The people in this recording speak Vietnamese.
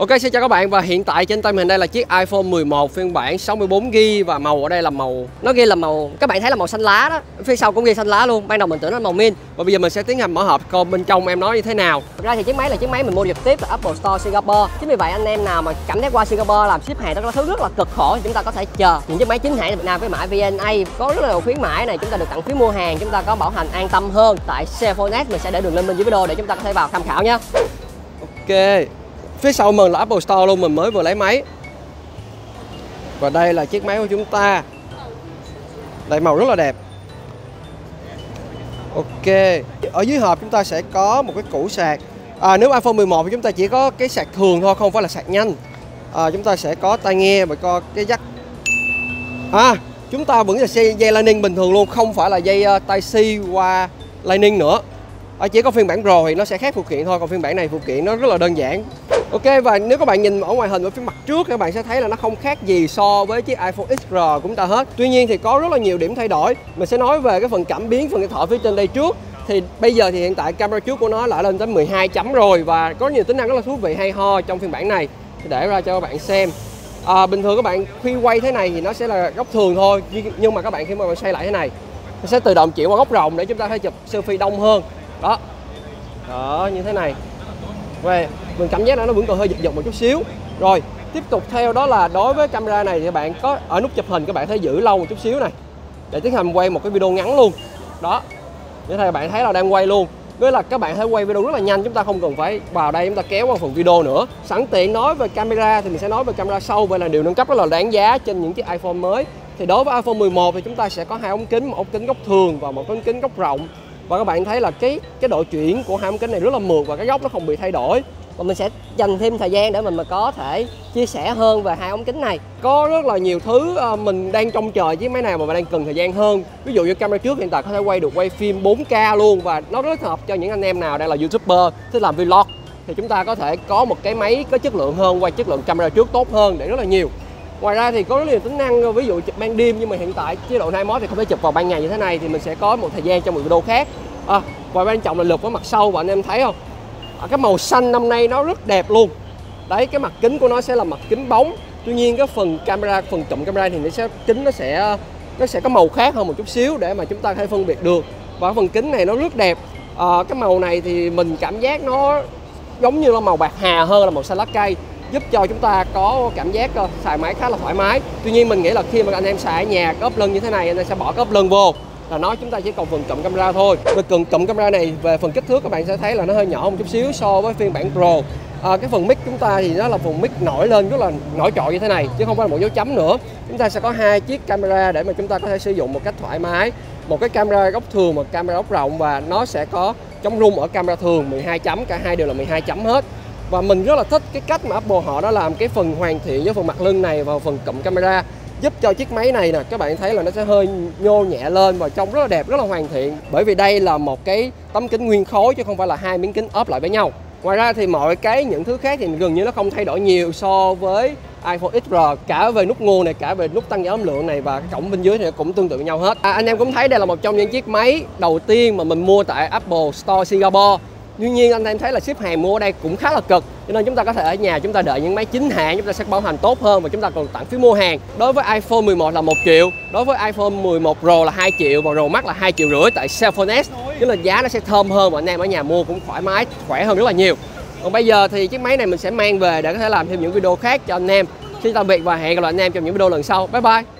Ok, xin chào các bạn. Và hiện tại trên tay mình đây là chiếc iPhone 11 phiên bản 64GB và màu ở đây là màu, nó ghi là màu, các bạn thấy là màu xanh lá đó. Phía sau cũng ghi xanh lá luôn, ban đầu mình tưởng nó là màu min. Và bây giờ mình sẽ tiến hành mở hộp coi bên trong em nói như thế nào. Thật ra thì chiếc máy là chiếc máy mình mua trực tiếp là Apple Store Singapore. Chính vì vậy anh em nào mà cảm thấy qua Singapore làm ship hàng đó thứ rất là cực khổ thì chúng ta có thể chờ. Những chiếc máy chính hãng Việt Nam với mã VNA có rất là nhiều khuyến mãi này, chúng ta được tặng phiếu mua hàng, chúng ta có bảo hành an tâm hơn. Tại Cellphone mình sẽ để đường link bên dưới video để chúng ta có thể vào tham khảo nhé. Ok. Phía sau mình là Apple Store luôn, mình mới vừa lấy máy. Và đây là chiếc máy của chúng ta. Đây màu rất là đẹp. Ok Ở dưới hộp chúng ta sẽ có một cái củ sạc. À, Nếu iPhone 11 thì chúng ta chỉ có cái sạc thường thôi, không phải là sạc nhanh. À, Chúng ta sẽ có tai nghe và có cái jack À, chúng ta vẫn là dây, dây Lightning bình thường luôn Không phải là dây ờ, uh, Type-C qua Lightning nữa ở chỉ có phiên bản Pro thì nó sẽ khác phụ kiện thôi còn phiên bản này phụ kiện nó rất là đơn giản. Ok và nếu các bạn nhìn ở ngoài hình ở phía mặt trước các bạn sẽ thấy là nó không khác gì so với chiếc iPhone XR của chúng ta hết. Tuy nhiên thì có rất là nhiều điểm thay đổi. Mình sẽ nói về cái phần cảm biến, phần điện thoại phía trên đây trước. Thì bây giờ thì hiện tại camera trước của nó đã lên tới 12 chấm rồi và có nhiều tính năng rất là thú vị hay ho trong phiên bản này. Để ra cho các bạn xem. À, bình thường các bạn khi quay thế này thì nó sẽ là góc thường thôi nhưng mà các bạn khi mà bạn xoay lại thế này nó sẽ tự động chuyển qua góc rộng để chúng ta có thể chụp selfie đông hơn đó. Đó, như thế này. Về, mình cảm giác là nó vẫn còn hơi giật giật một chút xíu. Rồi, tiếp tục theo đó là đối với camera này thì bạn có, ở nút chụp hình các bạn thấy giữ lâu một chút xíu này. Để tiến hành quay một cái video ngắn luôn. Đó. Như thế bạn thấy là đang quay luôn. Với là các bạn thấy quay video rất là nhanh, chúng ta không cần phải vào đây chúng ta kéo qua phần video nữa. Sẵn tiện nói về camera thì mình sẽ nói về camera sau. Vậy là điều nâng cấp rất là đáng giá trên những chiếc iPhone mới. Thì đối với iPhone 11 thì chúng ta sẽ có hai ống kính, một ống kính góc thường và một ống kính góc rộng và các bạn thấy là cái cái độ chuyển của hai ống kính này rất là mượt và cái góc nó không bị thay đổi. Và mình sẽ dành thêm thời gian để mình mà có thể chia sẻ hơn về hai ống kính này. Có rất là nhiều thứ ờ, mình đang trông chờ chiếc máy này mà mình đang cần thời gian hơn. Ví dụ như camera trước hiện tại có thể quay được quay phim 4K luôn và nó rất hợp cho những anh em nào đang là youtuber, thích làm vlog. Thì chúng ta có thể có một cái máy có chất lượng hơn, quay chất lượng camera trước tốt hơn để rất là nhiều. Ngoài ra thì có rất nhiều tính năng ờ, ví dụ chụp ban đêm nhưng mà hiện tại chế độ night mode thì không thể chụp vào ban ngày như thế này thì mình sẽ có một thời gian cho một video khác. Ờ, à, và quan trọng là lượt với mặt sau và anh em thấy không? À, cái màu xanh năm nay nó rất đẹp luôn. Đấy cái mặt kính của nó sẽ là mặt kính bóng. Tuy nhiên cái phần camera phần cụm camera thì nó sẽ kính nó sẽ nó sẽ có màu khác hơn một chút xíu để mà chúng ta có thể phân biệt được. Và phần kính này nó rất đẹp. À, cái màu này thì mình cảm giác nó giống như là màu bạc hà hơn là màu xanh lá cây giúp cho chúng ta có cảm giác ờ, xài máy khá là thoải mái. Tuy nhiên mình nghĩ là khi mà anh em xài ở nhà cái ốp lưng như thế này anh em sẽ bỏ cái ốp lưng vô là nó chúng ta chỉ còn phần cụm camera thôi. Về cần cụm camera này về phần kích thước các bạn sẽ thấy là nó hơi nhỏ một chút xíu so với phiên bản Pro. À, cái phần mic chúng ta thì nó là phần mic nổi lên rất là nổi trội như thế này chứ không phải là một dấu chấm nữa. Chúng ta sẽ có hai chiếc camera để mà chúng ta có thể sử dụng một cách thoải mái. Một cái camera góc thường một camera góc rộng và nó sẽ có chống rung ở camera thường 12 chấm cả hai đều là 12 chấm hết. Và mình rất là thích cái cách mà Apple họ đã làm cái phần hoàn thiện với phần mặt lưng này vào phần cụm camera giúp cho chiếc máy này nè các bạn thấy là nó sẽ hơi nhô nhẹ lên và trông rất là đẹp rất là hoàn thiện. Bởi vì đây là một cái tấm kính nguyên khối chứ không phải là hai miếng kính ốp lại với nhau. Ngoài ra thì mọi cái những thứ khác thì gần như nó không thay đổi nhiều so với iPhone XR cả về nút nguồn này cả về nút tăng giảm âm lượng này và cái cổng bên dưới thì cũng tương tự nhau hết. À, anh em cũng thấy đây là một trong những chiếc máy đầu tiên mà mình mua tại Apple Store Singapore. Tuy nhiên anh em thấy là ship hàng mua ở đây cũng khá là cực, cho nên chúng ta có thể ở nhà chúng ta đợi những máy chính hãng chúng ta sẽ bảo hành tốt hơn và chúng ta còn tặng phiếu mua hàng. Đối với iPhone 11 là 1 triệu, đối với iPhone 11 Pro là 2 triệu và Pro Max là 2 triệu rưỡi tại Cellphone S tức là giá nó sẽ thơm hơn và anh em ở nhà mua cũng thoải mái, khỏe hơn rất là nhiều. Còn bây giờ thì chiếc máy này mình sẽ mang về để có thể làm thêm những video khác cho anh em. Xin tạm biệt và hẹn gặp lại anh em trong những video lần sau. Bye bye.